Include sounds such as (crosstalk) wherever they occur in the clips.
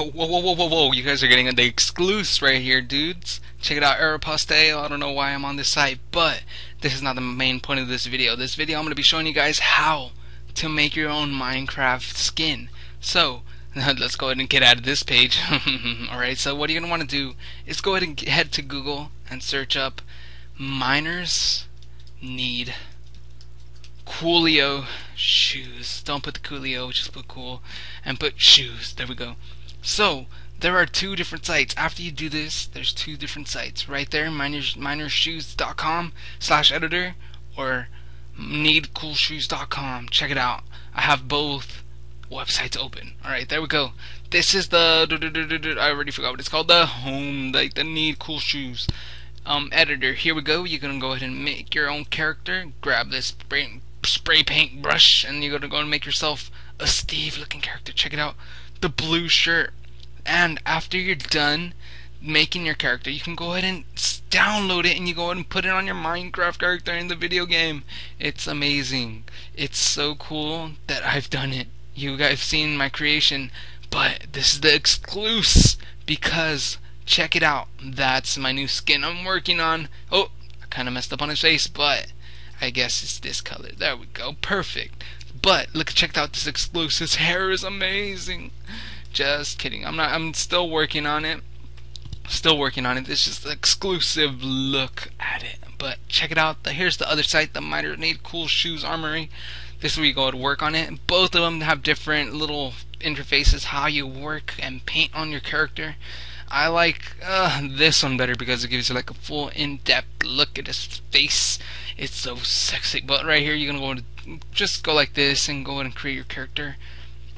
Oh, whoa, whoa, whoa, whoa, whoa! You guys are getting the exclusive right here, dudes. Check it out, Aeropostale. I don't know why I'm on this site, but this is not the main point of this video. This video, I'm going to be showing you guys how to make your own Minecraft skin. So, (laughs) let's go ahead and get out of this page. (laughs) Alright, so what you're going to want to do is go ahead and head to Google and search up miners need Coolio shoes. Don't put the Coolio, just put cool and put shoes. There we go. So, there are two different sites. After you do this, there's two different sites. Right there, miners, minershoes.com slash editor or needcoolshoes.com. Check it out. I have both websites open. Alright, there we go. This is the, I already forgot what it's called, the home, like the need cool shoes um, editor. Here we go. You're going to go ahead and make your own character. Grab this spray, spray paint brush and you're going to go and make yourself a Steve looking character. Check it out the blue shirt. And after you're done making your character, you can go ahead and download it and you go ahead and put it on your Minecraft character in the video game. It's amazing. It's so cool that I've done it. You guys have seen my creation, but this is the exclusive because check it out. That's my new skin I'm working on. Oh, I kind of messed up on his face, but I guess it's this color. There we go. Perfect. But look, check out this exclusive. His (laughs) hair is amazing. Just kidding. I'm not. I'm still working on it. Still working on it. This is the exclusive look at it. But check it out. The, here's the other site. The Miner Need Cool Shoes Armory. This is where you go to work on it. Both of them have different little interfaces. How you work and paint on your character. I like uh, this one better because it gives you like a full in-depth look at his face. It's so sexy. But right here, you're gonna go to just go like this and go and create your character.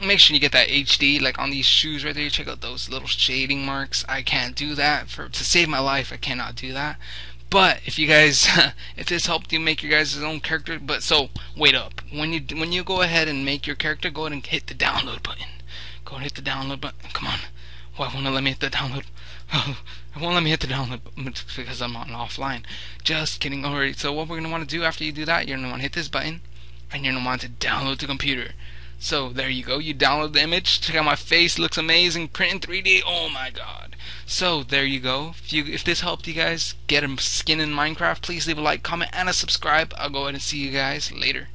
Make sure you get that HD, like on these shoes right there. Check out those little shading marks. I can't do that for to save my life. I cannot do that. But if you guys, (laughs) if this helped you make your guys' own character, but so wait up. When you when you go ahead and make your character, go ahead and hit the download button. Go ahead and hit the download button. Come on. Why won't it let me hit the download? Oh, (laughs) it won't let me hit the download (laughs) because I'm on offline. Just kidding. Alright, so what we're gonna want to do after you do that, you're gonna want to hit this button, and you're gonna want to download the computer. So there you go. You download the image. Check out my face. Looks amazing. Print in 3D. Oh my god. So there you go. If you if this helped you guys get a skin in Minecraft, please leave a like, comment, and a subscribe. I'll go ahead and see you guys later.